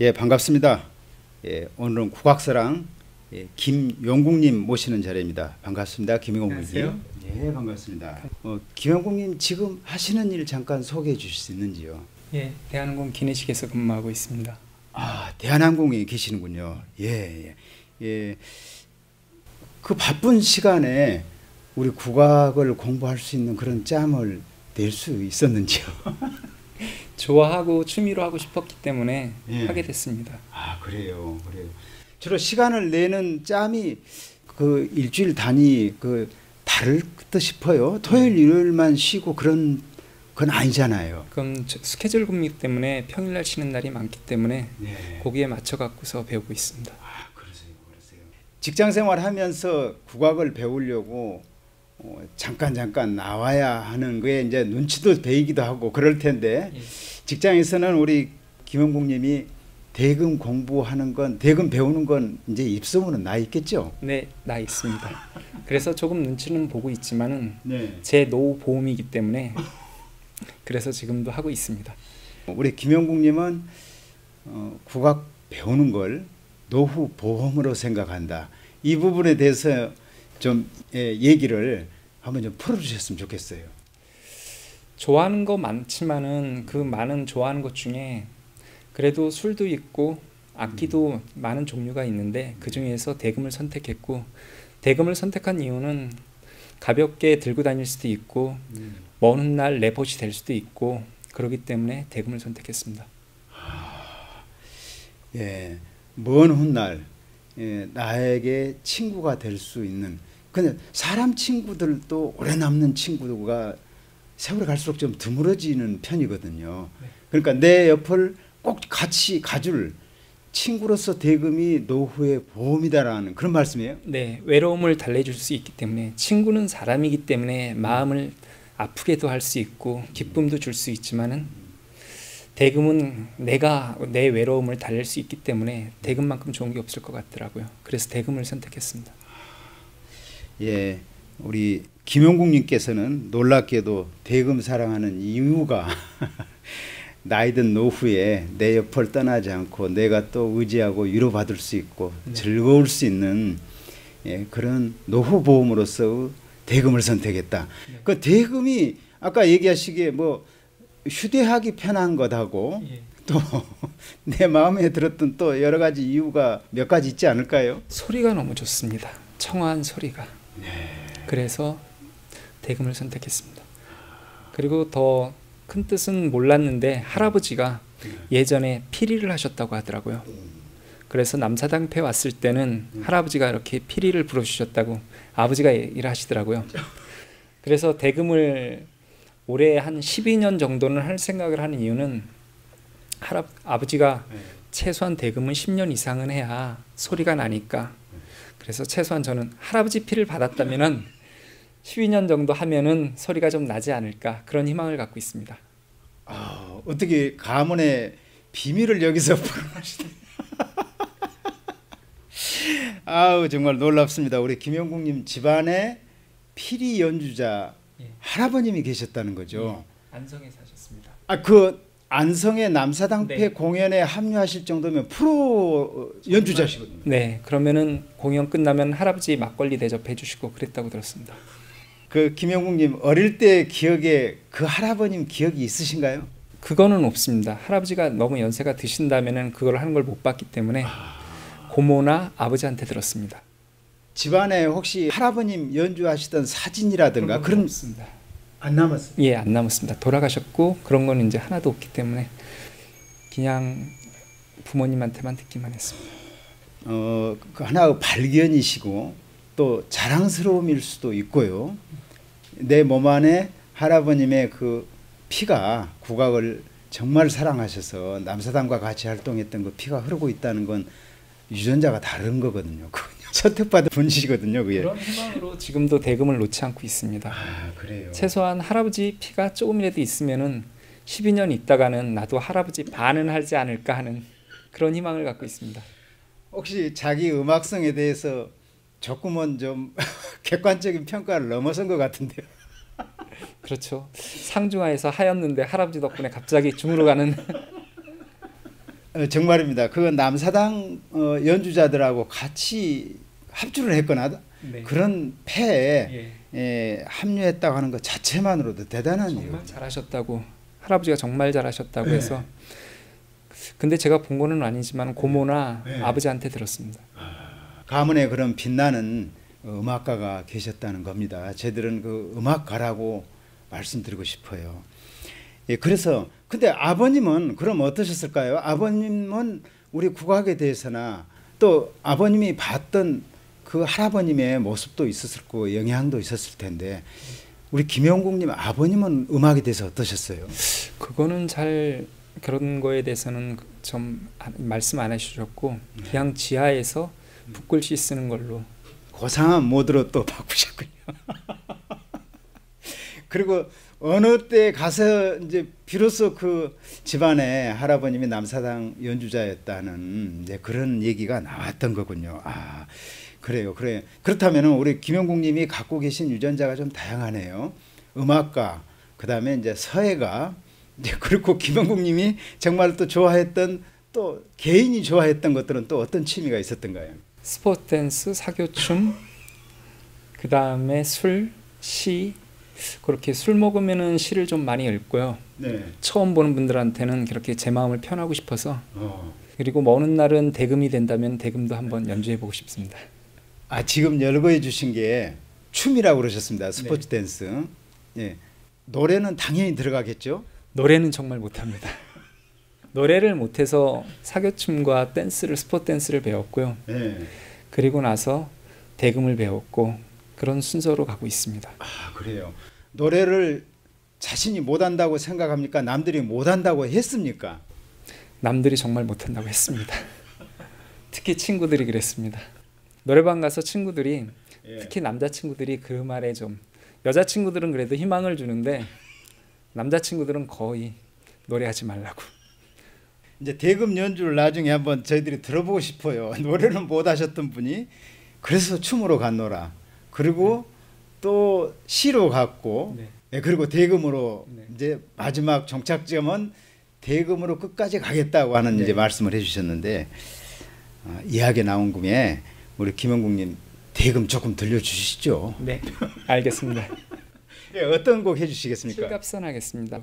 예, 반갑습니다. 예, 오늘은 국악사랑 예, 김용국님 모시는 자리입니다. 반갑습니다. 김용국님. 예, 반갑습니다. 어, 김용국님 지금 하시는 일 잠깐 소개해 주실 수 있는지요? 예, 대한항공 기내식에서 근무하고 있습니다. 아, 대한항공에 계시는군요. 예, 예. 예. 그 바쁜 시간에 우리 국악을 공부할 수 있는 그런 짬을 낼 수 있었는지요? 좋아하고 취미로 하고 싶었기 때문에 예. 하게 됐습니다. 아 그래요, 그래요. 주로 시간을 내는 짬이 그 일주일 단위 그 다를 듯 싶어요. 토요일 일요일만 쉬고 그런 건 아니잖아요. 그럼 저- 스케줄 근무 때문에 평일날 쉬는 날이 많기 때문에 네. 거기에 맞춰 갖고서 배우고 있습니다. 아 그러세요, 그러세요. 직장 생활하면서 국악을 배우려고 어, 잠깐 잠깐 나와야 하는 거에 이제 눈치도 배이기도 하고 그럴 텐데 예. 직장에서는 우리 김영국님이 대금 공부하는 건 대금 배우는 건 이제 입소문은 나 있겠죠. 네, 나 있습니다. 그래서 조금 눈치는 보고 있지만은 네. 제 노후 보험이기 때문에 그래서 지금도 하고 있습니다. 우리 김영국님은 어, 국악 배우는 걸 노후 보험으로 생각한다. 이 부분에 대해서 좀 예, 얘기를 한번 좀 풀어주셨으면 좋겠어요. 좋아하는 거 많지만은 그 많은 좋아하는 것 중에 그래도 술도 있고 악기도 많은 종류가 있는데 그 중에서 대금을 선택했고 대금을 선택한 이유는 가볍게 들고 다닐 수도 있고 먼 훗날 레포시 될 수도 있고 그렇기 때문에 대금을 선택했습니다. 예, 먼 훗날 예, 나에게 친구가 될 수 있는 근데 사람 친구들도 오래 남는 친구가 세월이 갈수록 좀 드물어지는 편이거든요. 네. 그러니까 내 옆을 꼭 같이 가줄 친구로서 대금이 노후의 보험이다라는 그런 말씀이에요. 네, 외로움을 달래줄 수 있기 때문에 친구는 사람이기 때문에 마음을 아프게도 할 수 있고 기쁨도 줄 수 있지만은 대금은 내가 내 외로움을 달랠 수 있기 때문에 대금만큼 좋은 게 없을 것 같더라고요. 그래서 대금을 선택했습니다. 예, 우리 김용국님께서는 놀랍게도 대금 사랑하는 이유가 나이든 노후에 내 옆을 떠나지 않고 내가 또 의지하고 위로받을 수 있고 네. 즐거울 수 있는 예, 그런 노후 보험으로서 대금을 선택했다. 네. 그 대금이 아까 얘기하시기에 뭐 휴대하기 편한 것하고 또 내 마음에 들었던 또 여러 가지 이유가 몇 가지 있지 않을까요? 소리가 너무 좋습니다. 청아한 소리가. 그래서 대금을 선택했습니다. 그리고 더 큰 뜻은 몰랐는데 할아버지가 예전에 피리를 하셨다고 하더라고요. 그래서 남사당패 왔을 때는 할아버지가 이렇게 피리를 불어주셨다고 아버지가 얘기를 하시더라고요. 그래서 대금을 올해 한 12년 정도는 할 생각을 하는 이유는 할아, 아버지가 최소한 대금은 10년 이상은 해야 소리가 나니까 그래서 최소한 저는 할아버지 피를 받았다면은 12년 정도 하면은 소리가 좀 나지 않을까 그런 희망을 갖고 있습니다. 아, 어떻게 가문의 비밀을 여기서 풀어내시네. 아우 정말 놀랍습니다. 우리 김영국님 집안에 피리 연주자 예. 할아버님이 계셨다는 거죠. 안성에 사셨습니다. 아그 안성의 남사당패 네. 공연에 합류하실 정도면 프로 연주자시거든요. 네, 그러면은 공연 끝나면 할아버지 막걸리 대접해 주시고 그랬다고 들었습니다. 그 김영국님 어릴 때 기억에 그 할아버님 기억이 있으신가요? 그거는 없습니다. 할아버지가 너무 연세가 드신다면은 그걸 하는 걸 못 봤기 때문에 고모나 아버지한테 들었습니다. 집안에 혹시 할아버님 연주하시던 사진이라든가 건 그런 없습니다. 안 남았어요. 예, 안 남았습니다. 돌아가셨고 그런 거는 이제 하나도 없기 때문에 그냥 부모님한테만 듣기만 했습니다. 어, 그 하나의 발견이시고 또 자랑스러움일 수도 있고요. 내 몸 안에 할아버님의 그 피가 국악을 정말 사랑하셔서 남사당과 같이 활동했던 그 피가 흐르고 있다는 건 유전자가 다른 거거든요. 선택받은 분이시거든요. 그게. 그런 희망으로 지금도 대금을 놓지 않고 있습니다. 아 그래요. 최소한 할아버지 피가 조금이라도 있으면은 12년 있다가는 나도 할아버지 반은 하지 않을까 하는 그런 희망을 갖고 있습니다. 혹시 자기 음악성에 대해서 조금은 좀 객관적인 평가를 넘어선 것 같은데요. 그렇죠. 상중하에서 하였는데 할아버지 덕분에 갑자기 중으로 가는 어, 정말입니다. 그 남사당 어, 연주자들하고 같이 합주를 했거나 네. 그런 패에 예. 예, 합류했다고 하는 것 자체만으로도 대단한 정말 일. 잘하셨다고 할아버지가 정말 잘하셨다고 네. 해서 근데 제가 본 거는 아니지만 고모나 네. 아버지한테 들었습니다. 가문에 그런 빛나는 어, 음악가가 계셨다는 겁니다. 저희들은 그 음악가라고 말씀드리고 싶어요. 예, 그래서 근데 아버님은 그럼 어떠셨을까요? 아버님은 우리 국악에 대해서나 또 아버님이 봤던 그 할아버님의 모습도 있었을 거고 영향도 있었을 텐데 우리 김영국님 아버님은 음악에 대해서 어떠셨어요? 그거는 잘 그런 거에 대해서는 좀 안- 말씀 안 해주셨고 그냥 지하에서 붓글씨 쓰는 걸로 고상한 모드로 또 바꾸셨군요. 그리고 어느 때 가서 이제 비로소 그 집안에 할아버님이 남사당 연주자였다는 이제 그런 얘기가 나왔던 거군요. 아 그래요, 그래. 그렇다면 우리 김영국님이 갖고 계신 유전자가 좀 다양하네요. 음악가, 그 다음에 이제 서예가, 이제 그리고 김영국님이 정말 또 좋아했던 또 개인이 좋아했던 것들은 또 어떤 취미가 있었던가요? 스포츠 댄스, 사교춤, 그 다음에 술, 시 그렇게 술 먹으면은 시를 좀 많이 읽고요. 네. 처음 보는 분들한테는 그렇게 제 마음을 표현하고 싶어서 어. 그리고 먼 날은 대금이 된다면 대금도 한번 연주해 보고 싶습니다. 아 지금 열거해 주신 게 춤이라고 그러셨습니다. 스포츠 댄스. 예. 노래는 당연히 들어가겠죠. 노래는 정말 못합니다. 노래를 못해서 사교춤과 댄스를 스포츠 댄스를 배웠고요. 예. 그리고 나서 대금을 배웠고 그런 순서로 가고 있습니다. 아 그래요. 노래를 자신이 못한다고 생각합니까? 남들이 못한다고 했습니까? 남들이 정말 못한다고 했습니다. 특히 친구들이 그랬습니다. 노래방 가서 친구들이 예. 특히 남자 친구들이 그 말에 좀 여자 친구들은 그래도 희망을 주는데 남자 친구들은 거의 노래하지 말라고. 이제 대금 연주를 나중에 한번 저희들이 들어보고 싶어요. 노래는 못 하셨던 분이 그래서 춤으로 갔노라. 그리고 또 시로 갔고 네. 예, 그리고 대금으로 네. 이제 마지막 정착점은 대금으로 끝까지 가겠다고 하는 네. 이제 말씀을 해주셨는데 아, 이야기 나온 김에 우리 김영국님 대금 조금 들려주시죠. 네, 알겠습니다. 예, 어떤 곡 해주시겠습니까? 칠갑산 하겠습니다.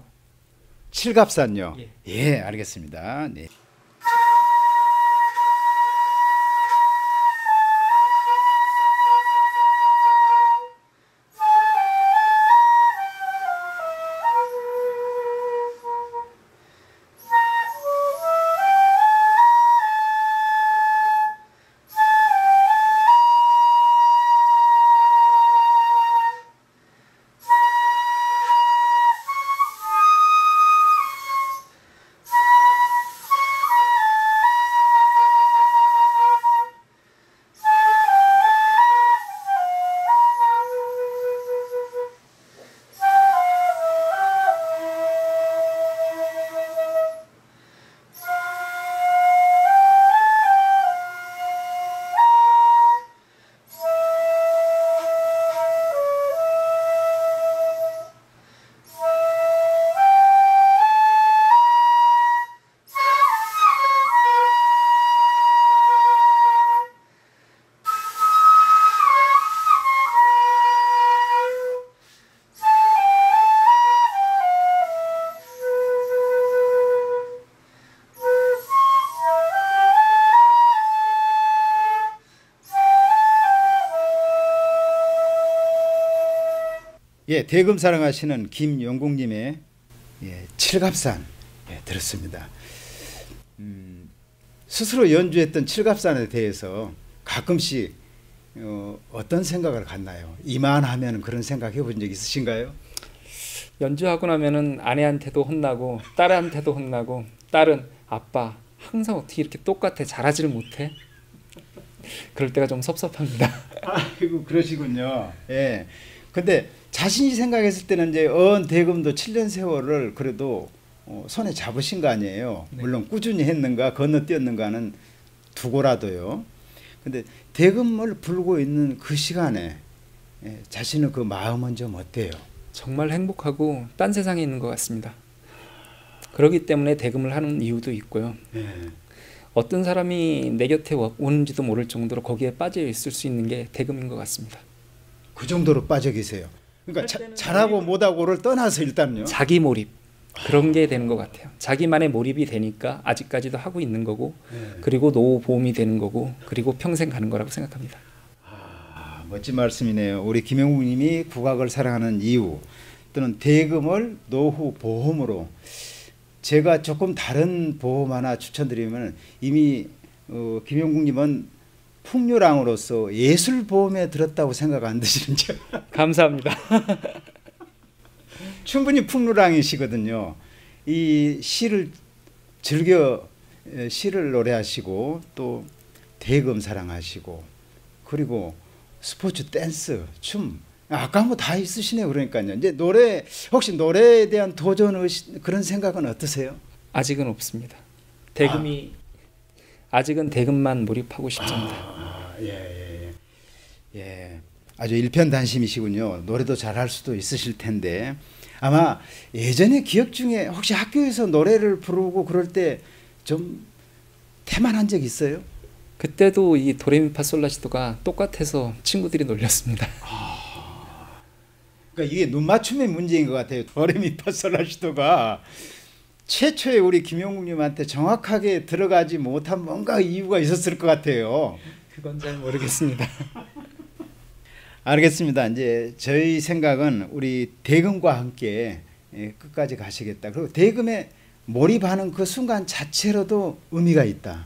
칠갑산요. 예. 예, 알겠습니다. 네. 예, 대금 사랑하시는 김영국님의 예, 칠갑산 예, 들었습니다. 음, 스스로 연주했던 칠갑산에 대해서 가끔씩 어, 어떤 생각을 갖나요? 이만하면 그런 생각 해본 적 있으신가요? 연주하고 나면은 아내한테도 혼나고 딸한테도 혼나고 딸은 아빠 항상 어떻게 이렇게 똑같아 잘하지를 못해 그럴 때가 좀 섭섭합니다. 아이고 그러시군요. 예. 근데 자신이 생각했을 때는 이제 언 대금도 7년 세월을 그래도 어, 손에 잡으신 거 아니에요. 네. 물론 꾸준히 했는가 건너뛰었는가는 두고라도요. 근데 대금을 불고 있는 그 시간에 예, 자신의 그 마음은 좀 어때요? 정말 행복하고 딴 세상에 있는 것 같습니다. 그렇기 때문에 대금을 하는 이유도 있고요. 네. 어떤 사람이 내 곁에 와- 오는지도 모를 정도로 거기에 빠져 있을 수 있는 게 대금인 것 같습니다. 그 정도로 빠져 계세요. 그러니까 할 자, 잘하고 못하고를 떠나서 일단요. 자기 몰입 그런 게 되는 것 같아요. 자기만의 몰입이 되니까 아직까지도 하고 있는 거고 네. 그리고 노후 보험이 되는 거고 그리고 평생 가는 거라고 생각합니다. 아, 멋진 말씀이네요. 우리 김영국님이 국악을 사랑하는 이유 또는 대금을 노후 보험으로 제가 조금 다른 보험 하나 추천드리면 이미 어, 김영국님은 풍류랑으로서 예술 보험에 들었다고 생각 안 드시는지요? 감사합니다. 충분히 풍류랑이시거든요. 이 시를 즐겨 에, 시를 노래하시고 또 대금 사랑하시고 그리고 스포츠 댄스 춤 아까 뭐 다 있으시네요. 그러니까요. 이제 노래 혹시 노래에 대한 도전 의식 그런 생각은 어떠세요? 아직은 없습니다. 대금이 아 직은 대금만 몰입하고 싶습니다. 아, 예, 예, 예. 예. 아주 일편단심이시군요. 노래도 잘할 수도 있으실 텐데 아마 예전에 기억 중에 혹시 학교에서 노래를 부르고 그럴 때 좀 태만한 적 있어요? 그때도 이 도레미파솔라시도가 똑같아서 친구들이 놀렸습니다. 그러니까 이게 눈 맞춤의 문제인 것 같아요. 도레미파솔라시도가 최초에 우리 김용국님한테 정확하게 들어가지 못한 뭔가 이유가 있었을 것 같아요. 그건 잘 모르겠습니다. 알겠습니다. 이제 저희 생각은 우리 대금과 함께 예, 끝까지 가시겠다. 그리고 대금에 몰입하는 그 순간 자체로도 의미가 있다.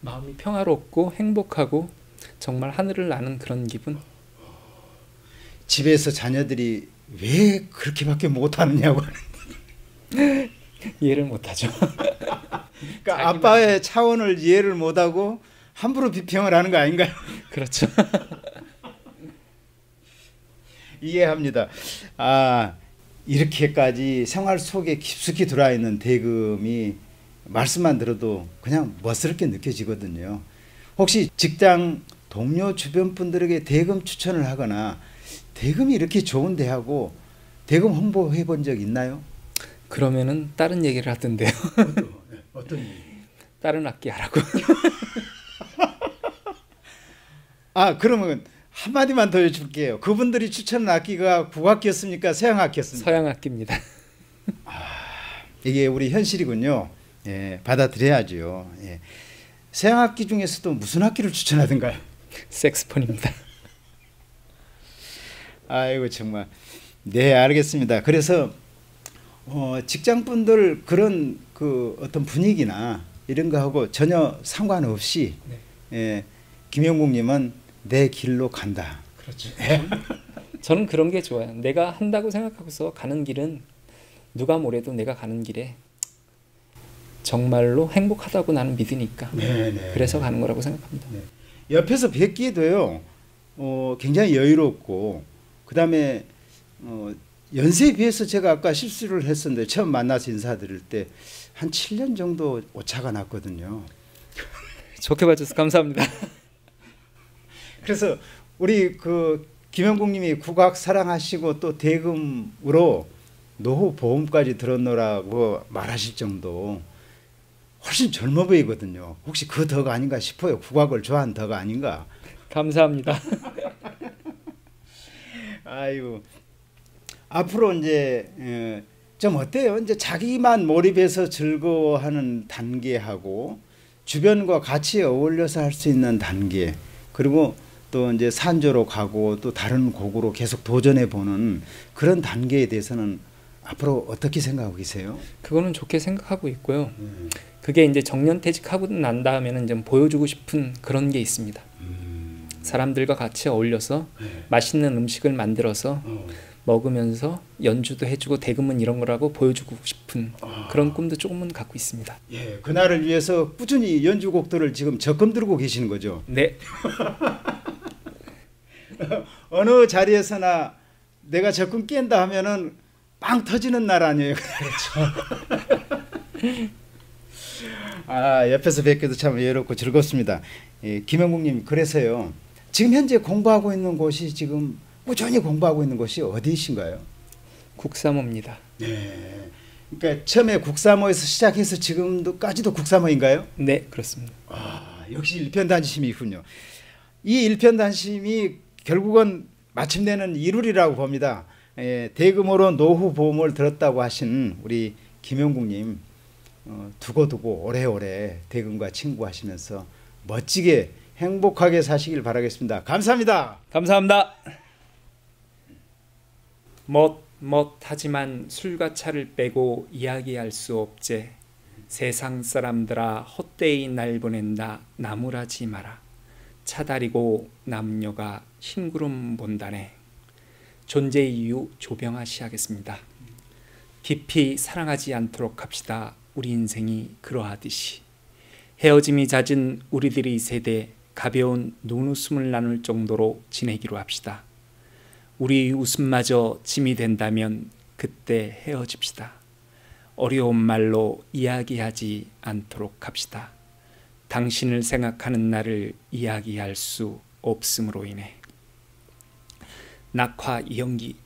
마음이 평화롭고 행복하고 정말 하늘을 나는 그런 기분. 집에서 자녀들이 왜 그렇게밖에 못하느냐고. 이해를 못하죠. 그러니까 아빠의 차원을 이해를 못하고 함부로 비평을 하는 거 아닌가요? 그렇죠. 이해합니다. 아 이렇게까지 생활 속에 깊숙이 들어와 있는 대금이 말씀만 들어도 그냥 멋스럽게 느껴지거든요. 혹시 직장 동료 주변 분들에게 대금 추천을 하거나 대금이 이렇게 좋은데 하고 대금 홍보해 본 적 있나요? 그러면은 다른 얘기를 하던데요. 어떤 다른 악기 하라고. 아 그러면 한마디만 더 여쭐게요. 그분들이 추천한 악기가 국악기였습니까? 서양악기였습니까? 서양 악기입니다. 이게 우리 현실이군요. 예, 받아들여야죠. 예. 서양악기 중에서도 무슨 악기를 추천하던가요? 색스폰입니다. 아이고 정말 네 알겠습니다. 그래서 어, 직장분들 그런 그 어떤 분위기나 이런 거하고 전혀 상관없이 네. 예, 김영국님은 내 길로 간다. 그렇죠. 저는 그런 게 좋아요. 내가 한다고 생각하고서 가는 길은 누가 뭐래도 내가 가는 길에 정말로 행복하다고 나는 믿으니까 네네. 그래서 가는 거라고 생각합니다. 옆에서 뵙기에도요. 어, 굉장히 여유롭고 그 다음에 어, 연세에 비해서 제가 아까 실수를 했었는데 처음 만나서 인사드릴 때 한 7년 정도 오차가 났거든요. 좋게 봐줘서 감사합니다. 그래서 우리 그 김영국님이 국악 사랑하시고 또 대금으로 노후 보험까지 들었노라고 말하실 정도 훨씬 젊어 보이거든요. 혹시 그 덕 아닌가 싶어요. 국악을 좋아하는 덕 아닌가. 감사합니다. 아이고 앞으로 이제 에, 좀 어때요? 이제 자기만 몰입해서 즐거워하는 단계하고 주변과 같이 어울려서 할 수 있는 단계 그리고 또 이제 산조로 가고 또 다른 곡으로 계속 도전해 보는 그런 단계에 대해서는 앞으로 어떻게 생각하고 계세요? 그거는 좋게 생각하고 있고요. 그게 이제 정년퇴직하고 난 다음에는 좀 보여주고 싶은 그런 게 있습니다. 사람들과 같이 어울려서 맛있는 음식을 만들어서 먹으면서 연주도 해주고 대금은 이런 거라고 보여주고 싶은 그런 꿈도 조금은 갖고 있습니다. 예, 그날을 위해서 꾸준히 연주곡들을 지금 적금 들고 계시는 거죠. 네, 어느 자리에서나 내가 적금 깬다 하면은 빵 터지는 날 아니에요. 그렇죠. 아 옆에서 뵙기도 참 외롭고 즐겁습니다. 예, 김영국님 그래서요. 지금 현재 공부하고 있는 곳이 지금 꾸준히 공부하고 있는 곳이 어디이신가요? 국사모입니다. 네. 그러니까 처음에 국사모에서 시작해서 지금도까지도 국사모인가요? 네, 그렇습니다. 아, 역시 일편단심이 군요. 이 일편단심이 결국은 마침내는 이룰이라고 봅니다. 예, 대금으로 노후 보험을 들었다고 하신 우리 김영국님 어, 두고두고 오래오래 대금과 친구하시면서 멋지게 행복하게 사시길 바라겠습니다. 감사합니다. 감사합니다. 못못하지만 술과 차를 빼고 이야기할 수 없제. 세상 사람들아 헛되이 날 보낸다 나무라지 마라. 차다리고 남녀가 흰구름 본다네. 존재 이유 조병하시 하겠습니다. 깊이 사랑하지 않도록 합시다. 우리 인생이 그러하듯이 헤어짐이 잦은 우리들의 세대 가벼운 눈웃음을 나눌 정도로 지내기로 합시다. 우리 웃음마저 짐이 된다면 그때 헤어집시다. 어려운 말로 이야기하지 않도록 합시다. 당신을 생각하는 나를 이야기할 수 없음으로 인해 낙화 이연기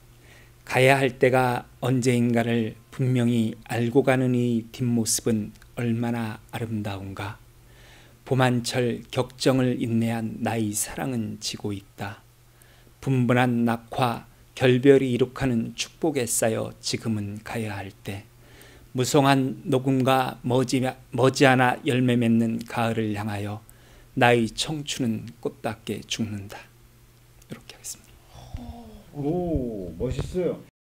가야 할 때가 언제인가를 분명히 알고 가는 이 뒷모습은 얼마나 아름다운가. 봄한철 격정을 인내한 나의 사랑은 지고 있다. 분분한 낙화 결별이 이룩하는 축복에 쌓여 지금은 가야 할 때. 무성한 녹음과 머지, 머지않아 열매 맺는 가을을 향하여 나의 청춘은 꽃답게 죽는다. 이렇게 하겠습니다. 오 멋있어요.